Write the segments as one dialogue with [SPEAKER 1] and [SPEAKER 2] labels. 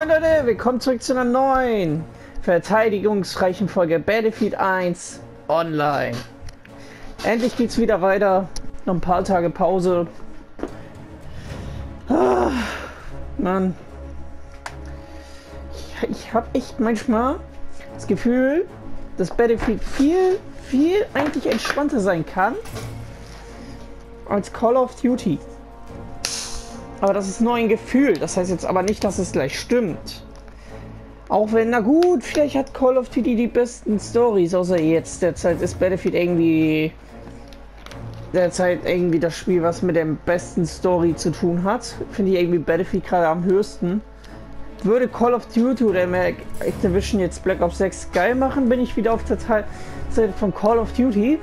[SPEAKER 1] Leute, willkommen zurück zu einer neuen verteidigungsreichen Folge Battlefield 1 Online. Endlich geht's wieder weiter. Noch ein paar Tage Pause. Ah, Mann. Ich, ich habe echt manchmal das Gefühl, dass Battlefield viel, viel eigentlich entspannter sein kann als Call of Duty. Aber das ist nur ein Gefühl. Das heißt jetzt aber nicht, dass es gleich stimmt. Auch wenn, na gut, vielleicht hat Call of Duty die besten Stories, außer jetzt. Derzeit ist Battlefield irgendwie derzeit irgendwie das Spiel, was mit der besten Story zu tun hat. Finde ich irgendwie Battlefield gerade am höchsten. Würde Call of Duty oder Activision jetzt Black Ops 6 geil machen, bin ich wieder auf der Seite von Call of Duty.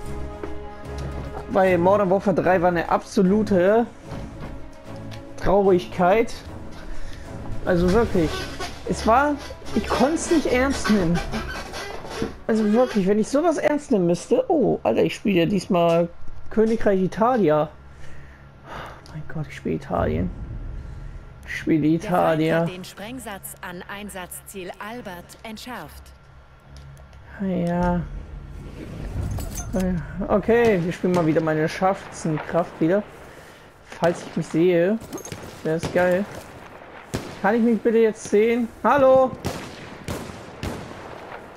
[SPEAKER 1] Weil Modern Warfare 3 war eine absolute Traurigkeit. Also wirklich. Es war. Ich konnte es nicht ernst nehmen. Also wirklich, wenn ich sowas ernst nehmen müsste. Oh, Alter, ich spiele ja diesmal Königreich Italia. Oh mein Gott, ich spiele Italien. Ich spiele Italien.
[SPEAKER 2] den Sprengsatz an Einsatzziel Albert entschärft.
[SPEAKER 1] Ja. Okay, wir spielen mal wieder meine Schaffenskraft wieder. Falls ich mich sehe. Der ist geil. Kann ich mich bitte jetzt sehen? Hallo?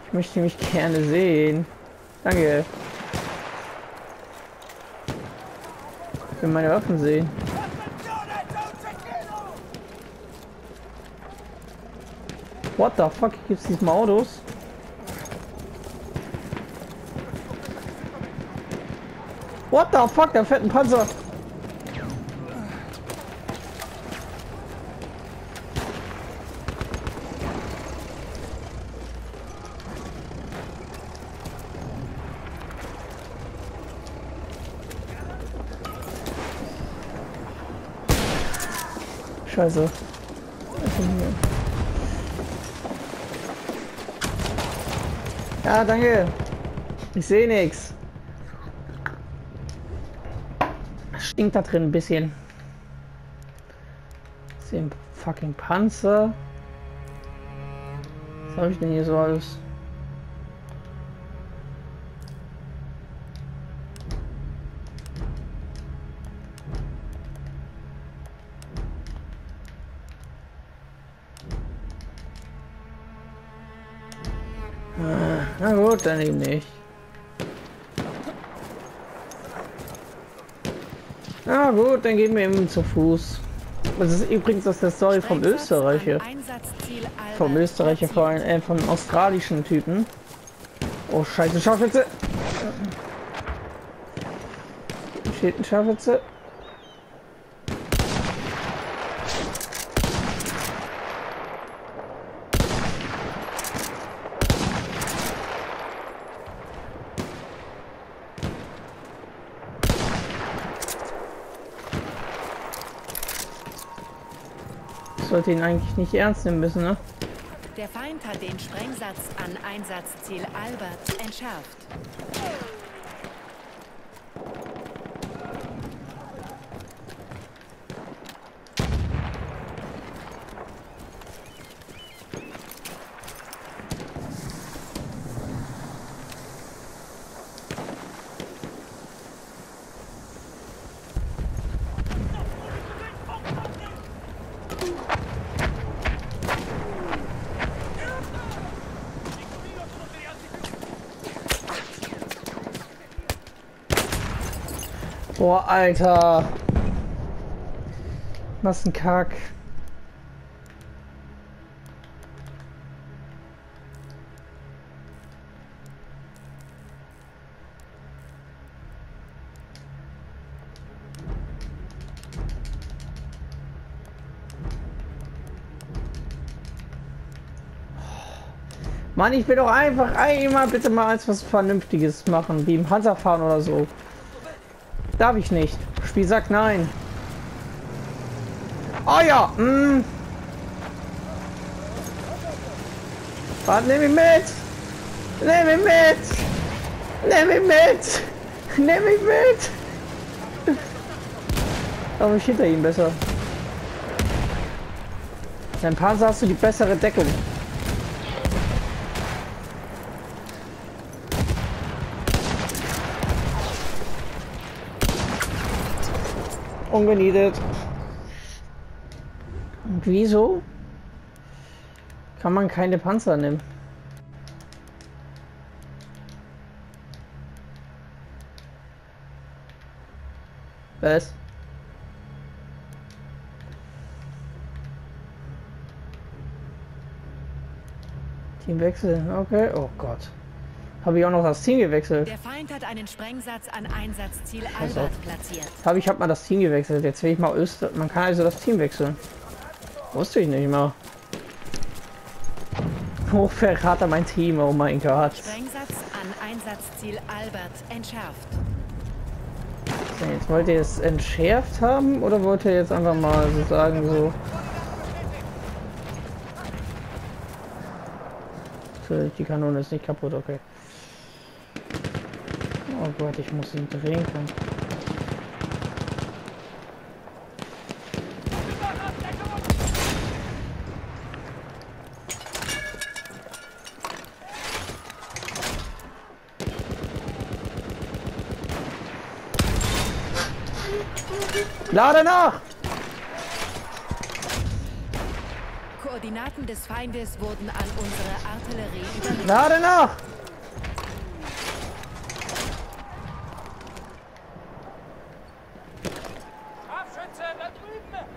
[SPEAKER 1] Ich möchte mich gerne sehen. Danke. Ich will meine Waffen sehen. What the fuck? Gibt's diesmal Autos? What the fuck? Fährt ein Panzer. Scheiße. Ja, danke. Ich sehe nichts. Stinkt da drin ein bisschen. Sehen fucking Panzer. Was habe ich denn hier so alles? Dann eben nicht. Na gut, dann gehen wir eben zu Fuß. Das ist übrigens aus der Story vom Österreicher. Vom Österreicher, vor allem äh, vom australischen Typen. Oh scheiße, Scharfwitze! Steht ein Scharfwitze. Sollte ihn eigentlich nicht ernst nehmen müssen, ne?
[SPEAKER 2] Der Feind hat den Sprengsatz an Einsatzziel Albert entschärft.
[SPEAKER 1] Boah, Alter. Was ein Kack. Mann, ich will doch einfach einmal bitte mal als was Vernünftiges machen, wie im Panzer fahren oder so. Darf ich nicht. Spiel sagt nein. Oh ja. Mm. Warte, nimm mich mit. Nimm mich mit. Nimm mich mit. Nimm mich mit. Aber ich hinter ihm besser. Dein Panzer hast du die bessere Deckung. Ungeniedet. Und wieso kann man keine Panzer nehmen? Was? Teamwechsel, okay. Oh Gott. Habe ich auch noch das Team gewechselt.
[SPEAKER 2] Der Feind hat einen Sprengsatz an Einsatzziel Albert platziert.
[SPEAKER 1] Habe ich habe mal das Team gewechselt. Jetzt will ich mal Öster. Man kann also das Team wechseln. Wusste ich nicht mal. Hochverrat mein Team, oh mein Gott.
[SPEAKER 2] Sprengsatz an Einsatzziel Albert entschärft.
[SPEAKER 1] So, jetzt wollt ihr es entschärft haben oder wollt ihr jetzt einfach mal so sagen. So, Die Kanone ist nicht kaputt, okay. Oh Gott, ich muss ihn drehen können. Lade nach!
[SPEAKER 2] Koordinaten des Feindes wurden an unsere Artillerie übermittelt.
[SPEAKER 1] Lade nach!
[SPEAKER 3] Scharfschütze, da drüben!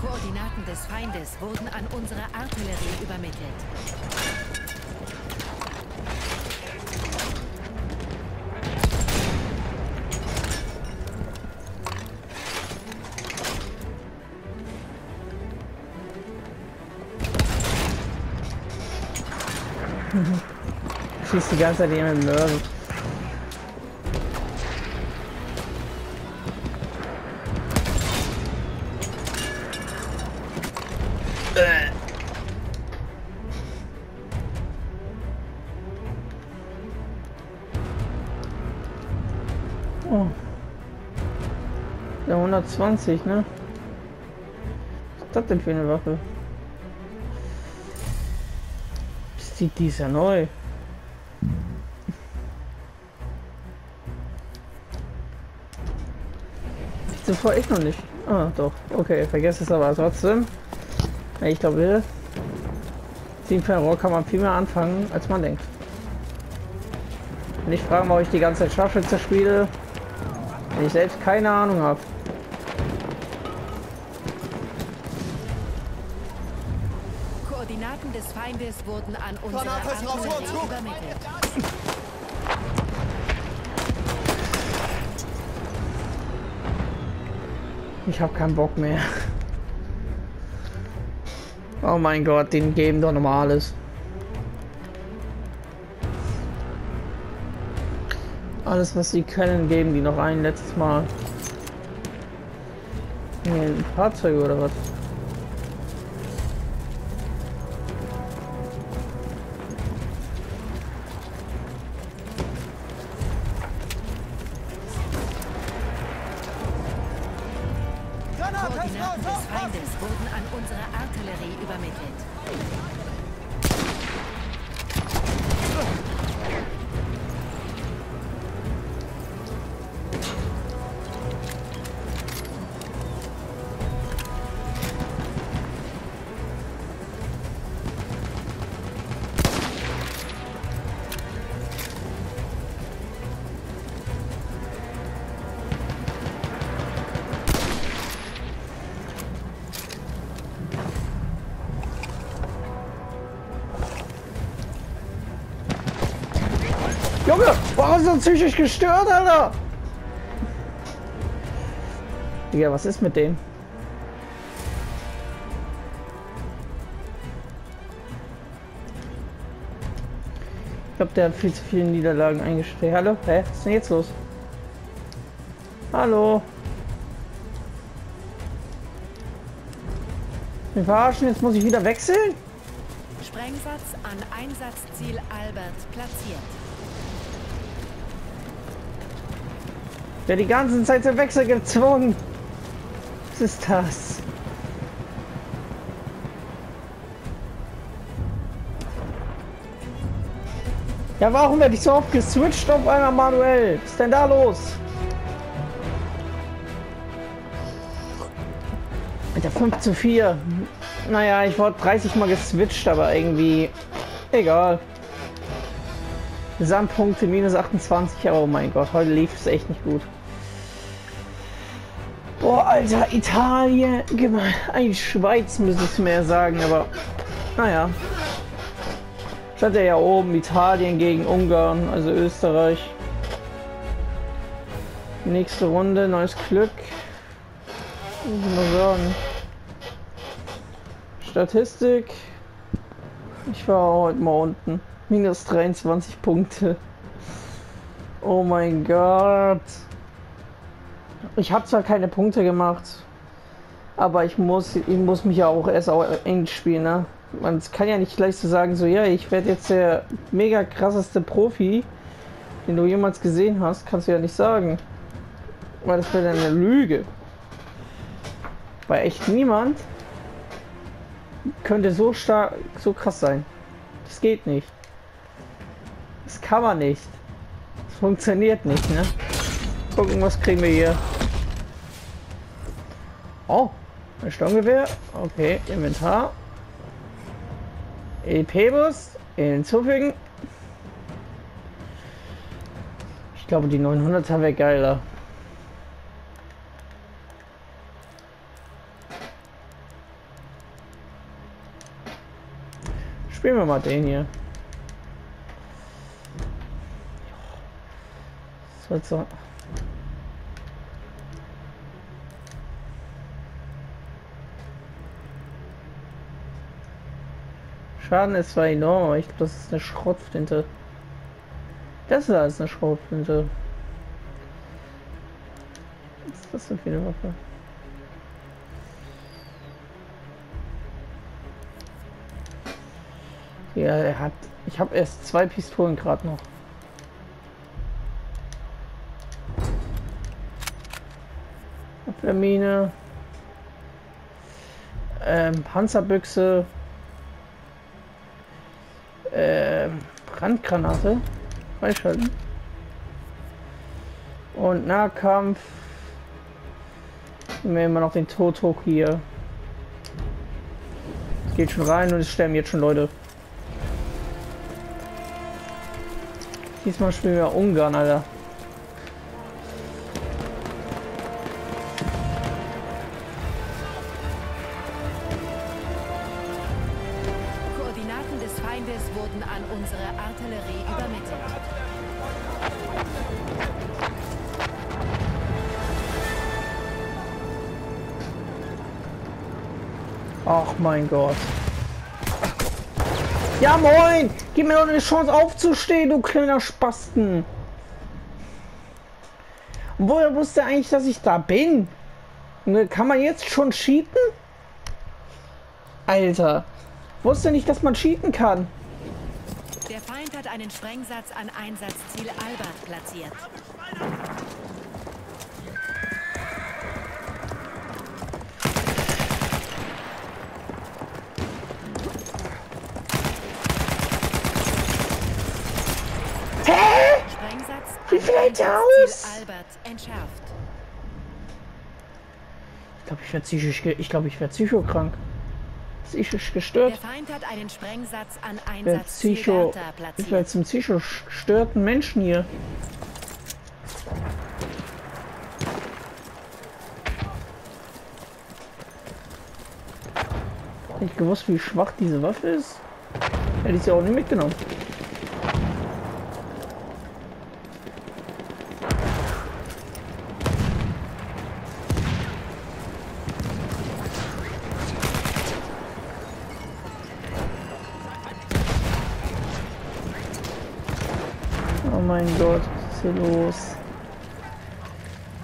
[SPEAKER 2] Koordinaten des Feindes wurden an unsere Artillerie übermittelt.
[SPEAKER 1] Schießt die ganze Zeit jemand Möwen. 120, ne? Was ist das denn für eine Waffe? Sieht die ist ja neu. Zuvor ich noch nicht. Ah, doch. Okay, vergesst es aber trotzdem. Ich glaube, Team Ferro kann man viel mehr anfangen, als man denkt. Nicht fragen, warum ich die ganze Zeit Scharfschütze spiele, wenn ich selbst keine Ahnung habe.
[SPEAKER 2] Wurden an unsere übermittelt.
[SPEAKER 1] Ich habe keinen Bock mehr. Oh mein Gott, den geben doch normales. Alles, was sie können, geben die noch ein letztes Mal. Hier ein Fahrzeug oder was? Warum ist er psychisch gestört, Alter? Digga, was ist mit dem? Ich glaube, der hat viel zu viele Niederlagen eingestellt. Hallo? Hä? Was ist denn jetzt los? Hallo. Wir verarschen, jetzt muss ich wieder wechseln?
[SPEAKER 2] Sprengsatz an Einsatzziel Albert platziert.
[SPEAKER 1] Ja, die ganze Zeit zum Wechsel gezwungen. Was ist das? Ja, warum werde ich so oft geswitcht auf einmal manuell? Was ist denn da los? Mit der 5 zu 4. Naja, ich wurde 30 mal geswitcht, aber irgendwie egal. Gesamtpunkte minus 28, aber oh mein Gott, heute lief es echt nicht gut. Boah, Alter, Italien, eigentlich Schweiz müsste ich mehr sagen, aber naja. Stand er ja oben, Italien gegen Ungarn, also Österreich. Nächste Runde, neues Glück. Muss ich mal sagen? Statistik. Ich war heute mal unten. Minus 23 Punkte. Oh mein Gott. Ich habe zwar keine Punkte gemacht, aber ich muss, ich muss mich ja auch erst auch eng spielen, ne? man kann ja nicht gleich so sagen, so ja, ich werde jetzt der mega krasseste Profi, den du jemals gesehen hast, kannst du ja nicht sagen. Weil das wäre eine Lüge. Weil echt niemand könnte so stark, so krass sein. Das geht nicht. Das kann man nicht. Das funktioniert nicht, ne? Gucken, was kriegen wir hier. Oh, ein Sturmgewehr. Okay, Inventar. EP-Bus hinzufügen. Ich glaube, die 900er wäre geiler. Spielen wir mal den hier. Das so. Schaden ist zwar enorm, aber ich glaube, das ist eine Schrotflinte. Das da ist eine Schrotflinte. Was ist das denn für eine Waffe? Ja, er hat. Ich habe erst zwei Pistolen gerade noch. Abwehrmine. Ähm, Panzerbüchse. Äh, Brandgranate freischalten. Und Nahkampf. Nehmen wir immer noch den Totok hier. Es geht schon rein und es sterben jetzt schon Leute. Diesmal spielen wir Ungarn, Alter. Ach mein Gott. Ja moin! Gib mir doch eine Chance aufzustehen, du kleiner Spasten. Woher wusste eigentlich, dass ich da bin? Ne, kann man jetzt schon cheaten? Alter. Wusste nicht, dass man cheaten kann.
[SPEAKER 2] Der Feind hat einen Sprengsatz an Einsatzziel Albert platziert.
[SPEAKER 1] Wie viel hält er aus? Ich glaube, ich werde psychisch, ich glaube, ich werde psychokrank. Psychisch gestört.
[SPEAKER 2] Der Feind hat einen Sprengsatz an
[SPEAKER 1] Einsatz Psycho, Ich werde zum psychisch gestörten Menschen hier. Hätte ich gewusst, wie schwach diese Waffe ist, hätte ich sie auch nicht mitgenommen. Ist hier los?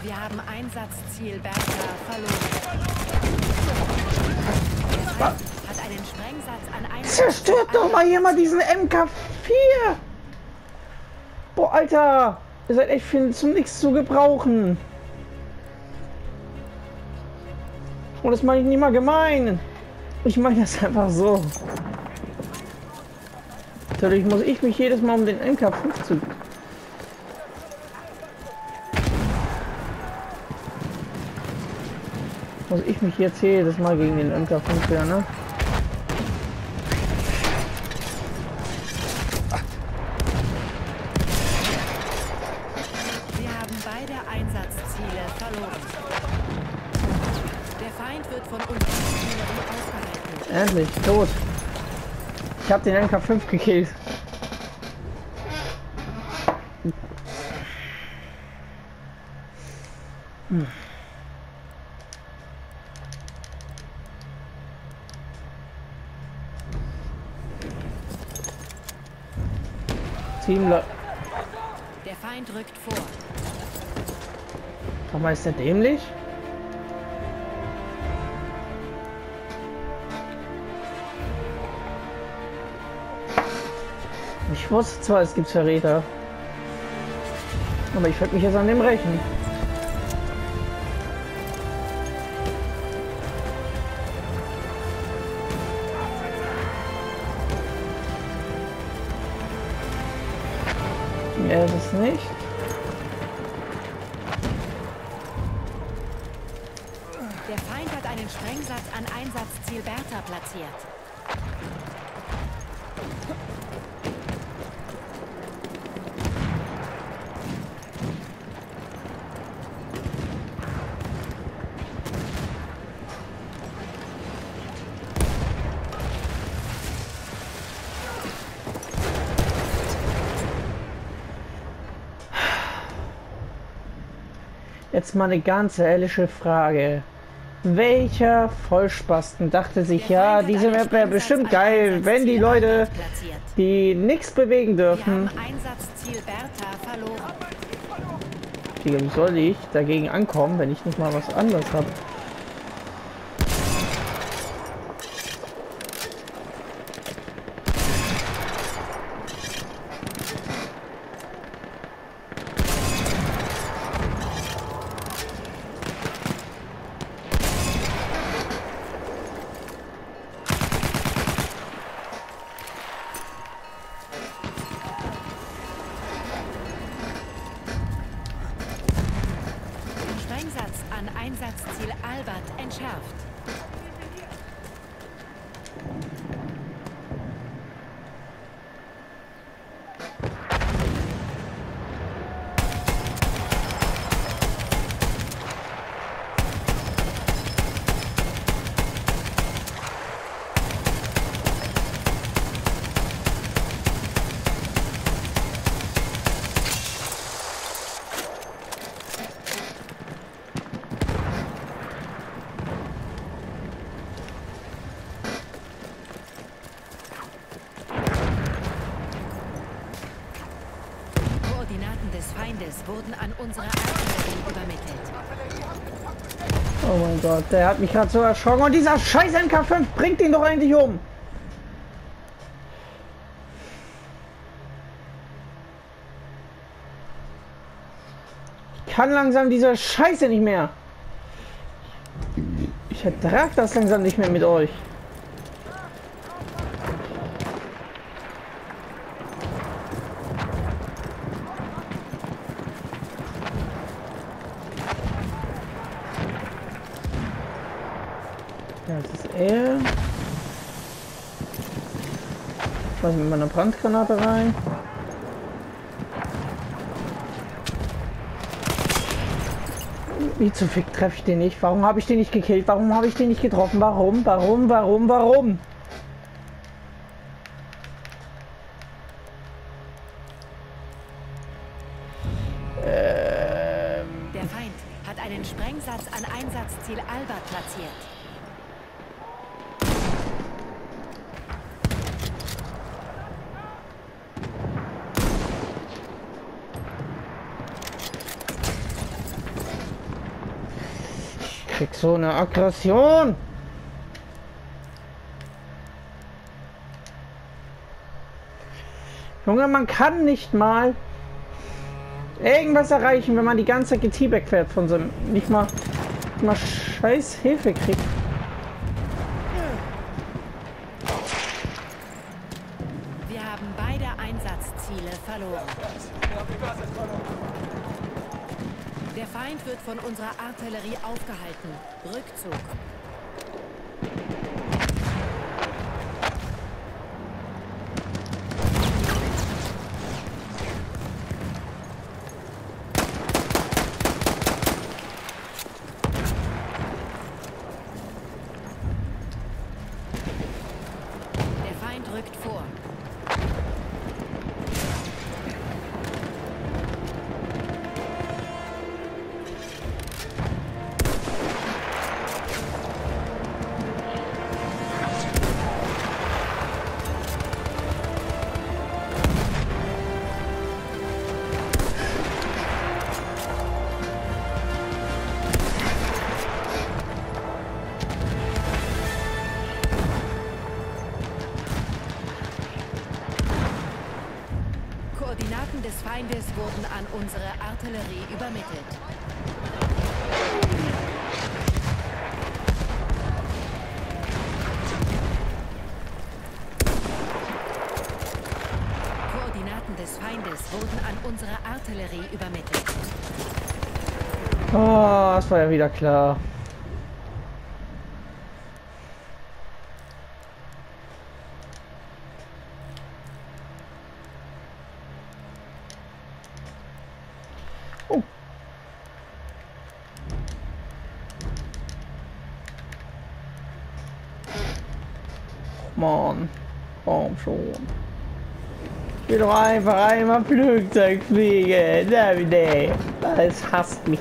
[SPEAKER 2] Wir haben Einsatzziel Bertha verloren.
[SPEAKER 1] Was?
[SPEAKER 2] Hat einen Sprengsatz an Einsatz.
[SPEAKER 1] Zerstört doch mal hier mal diesen MK4! Boah, Alter! Ihr seid echt für zum nichts zu gebrauchen. Und das meine ich nicht mal gemein. Ich meine das einfach so. Natürlich muss ich mich jedes Mal um den MK5 zu... Muss ich mich jetzt jedes Mal gegen den MK5 wehren, ne?
[SPEAKER 2] Wir haben beide Einsatzziele verloren. Der Feind wird von uns aufgehalten.
[SPEAKER 1] Endlich, tot. Ich habe den MK5 gekillt. Hm. Teamler.
[SPEAKER 2] Der Feind rückt vor.
[SPEAKER 1] Sag mal, ist der dämlich? Ich wusste zwar, es gibt Verräter. Aber ich werde mich jetzt an dem rächen. Er es nicht. Jetzt mal eine ganz ehrliche Frage. Welcher Vollspasten dachte sich, ja, diese Map wäre bestimmt geil, wenn die Leute, die nichts bewegen dürfen. wie soll ich dagegen ankommen, wenn ich nicht mal was anderes habe?
[SPEAKER 2] Einsatzziel Albert entschärft. Koordinaten des Feindes wurden an unsere Artillerie übermittelt.
[SPEAKER 1] Oh mein Gott, der hat mich gerade so erschrocken und dieser scheiß MK5 bringt ihn doch eigentlich um. Ich kann langsam diese Scheiße nicht mehr. Ich ertrag das langsam nicht mehr mit euch. Ja, das ist er. Ich weiß mit meiner Brandgranate rein. Wie zum Fick treffe ich den nicht? Warum habe ich den nicht gekillt? Warum habe ich den nicht getroffen? Warum? Warum? Warum? Warum? Krieg so eine Aggression. Junge, man kann nicht mal irgendwas erreichen, wenn man die ganze Zeit geteabag fährt von so einem nicht mal, nicht mal scheiß Hilfe kriegt.
[SPEAKER 2] Unserer Artillerie aufgehalten. Rückzug. Unsere Artillerie übermittelt. Koordinaten des Feindes wurden an unsere Artillerie übermittelt.
[SPEAKER 1] Oh, das war ja wieder klar. Oh. Mann, warum schon? Ich will doch einfach einmal Flugzeug fliegen. Davide, das hasst mich.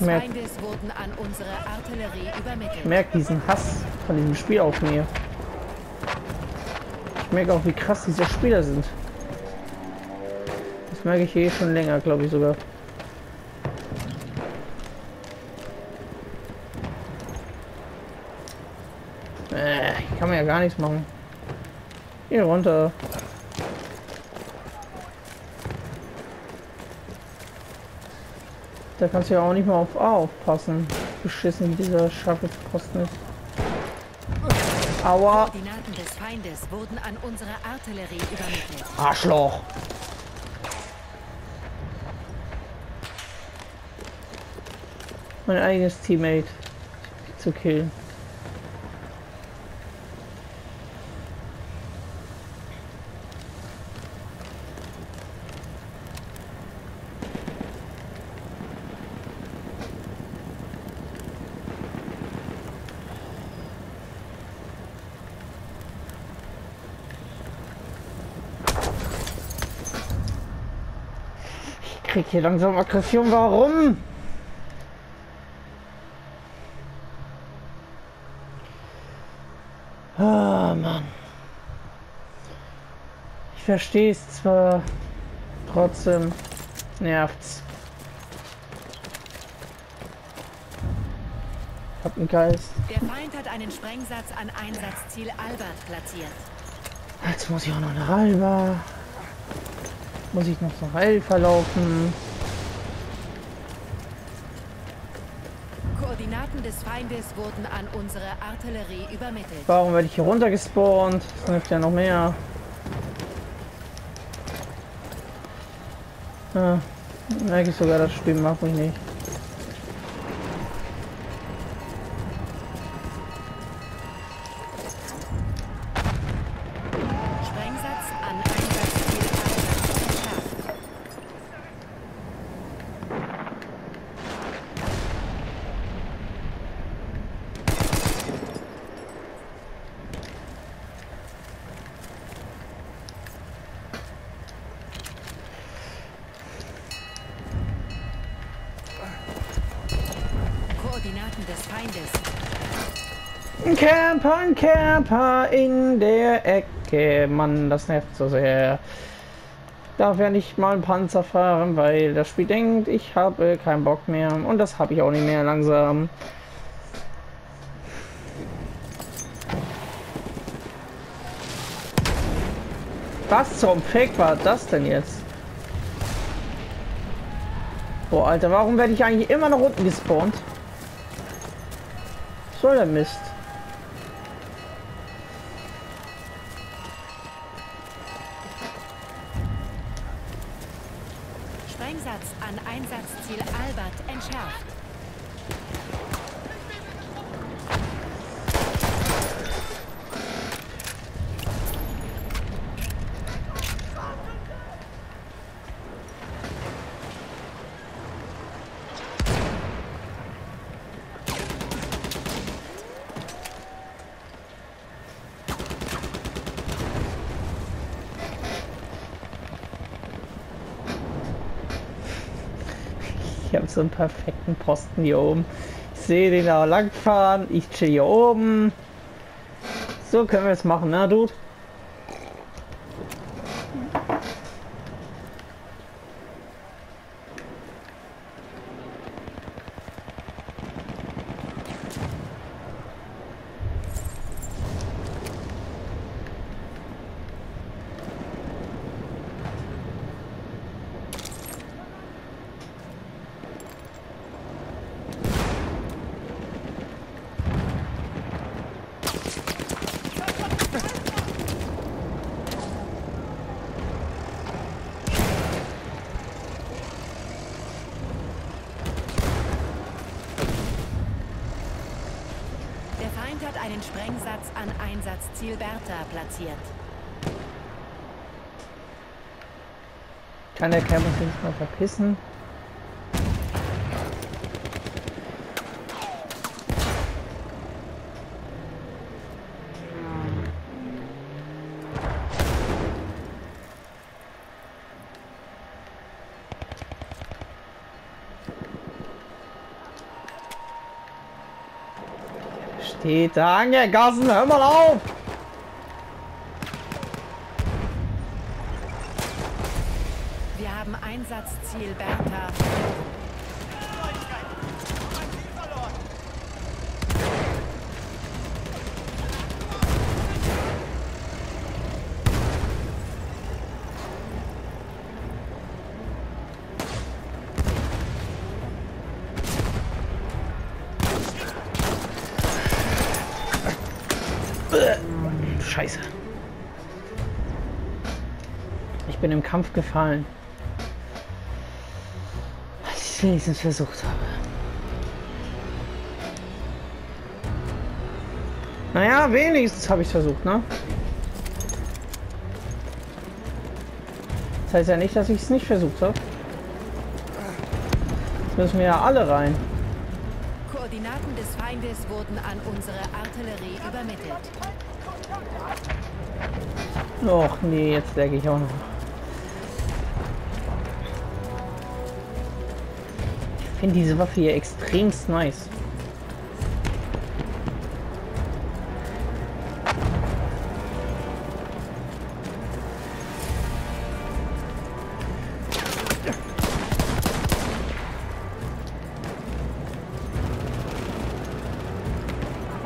[SPEAKER 1] Merk-. Ich merke diesen Hass von diesem Spiel auf mir. Ich merke auch, wie krass diese Spieler sind. Das merke ich eh schon länger, glaube ich sogar. Äh, ich kann mir ja gar nichts machen. Hier runter. Da kannst du ja auch nicht mal auf A aufpassen. Beschissen dieser scharfe Posten ist. Aua.
[SPEAKER 2] Koordinaten des Feindes wurden an unsere Artillerie übermittelt.
[SPEAKER 1] Arschloch. Mein eigenes Teammate zu killen. Krieg hier langsam Aggression. Warum? Ah, Mann. Ich verstehe es zwar, trotzdem nervt's. Ich hab einen Geist.
[SPEAKER 2] Der Feind hat einen Sprengsatz an Einsatzziel Albert platziert.
[SPEAKER 1] Jetzt muss ich auch noch eine halber. Muss ich noch nach Elfer laufen.
[SPEAKER 2] Koordinaten des Feindes wurden an unsere Artillerie übermittelt.
[SPEAKER 1] Warum werde ich hier runter gespawnt? Das hilft ja noch mehr. Ja, merke ich sogar, das Spiel mag mich nicht. Camper, ein Camper in der Ecke. Mann, das nervt so sehr. darf ja nicht mal einen Panzer fahren, weil das Spiel denkt, ich habe keinen Bock mehr. Und das habe ich auch nicht mehr langsam. Was zum Fick war das denn jetzt? Boah, Alter, warum werde ich eigentlich immer nach unten gespawnt? Soll der Mist?
[SPEAKER 2] Sprengsatz an Einsatzziel Albert entschärft.
[SPEAKER 1] Ich habe so einen perfekten Posten hier oben. Ich sehe den da langfahren. Ich chill hier oben. So können wir es machen, ne, Dude?
[SPEAKER 2] Der Feind hat einen Sprengsatz an Einsatzziel Bertha platziert.
[SPEAKER 1] Kann der Kerl sich nicht mal verpissen? Da angegossen, hör mal auf!
[SPEAKER 2] Wir haben Einsatzziel Bertha.
[SPEAKER 1] Bin im Kampf gefallen. Als ich es wenigstens versucht habe. Naja, wenigstens habe ich es versucht, ne? Das heißt ja nicht, dass ich es nicht versucht habe. Jetzt müssen wir ja alle rein.
[SPEAKER 2] Koordinaten des Feindes wurden an unsere Artillerie übermittelt.
[SPEAKER 1] Och nee, jetzt lag ich auch noch. Finde diese Waffe hier extremst nice.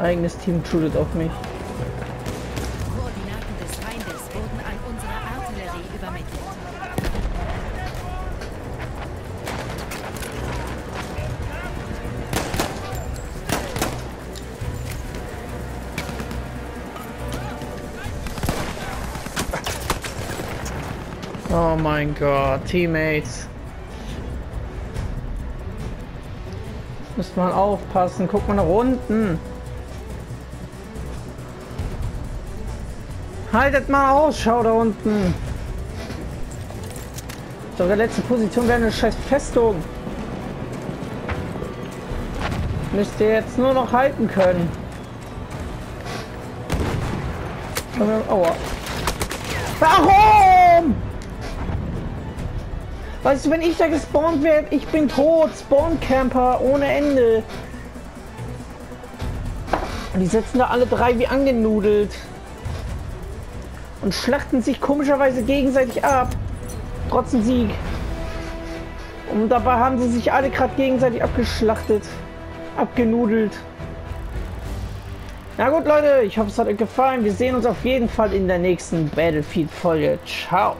[SPEAKER 1] Eigenes Team shootet auf mich. Mein Gott, Teammates. Müsst mal aufpassen, guck mal nach unten. Haltet mal Ausschau da unten. Eure letzte Position wäre eine scheiß Festung. Müsst ihr jetzt nur noch halten können. Aua. Warum? Weißt du, wenn ich da gespawnt werde, ich bin tot. Spawn-Camper ohne Ende. Die sitzen da alle drei wie angenudelt. Und schlachten sich komischerweise gegenseitig ab. Trotzdem Sieg. Und dabei haben sie sich alle gerade gegenseitig abgeschlachtet, abgenudelt. Na gut, Leute, ich hoffe, es hat euch gefallen. Wir sehen uns auf jeden Fall in der nächsten Battlefield-Folge. Ciao.